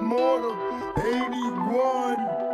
Mortal 81.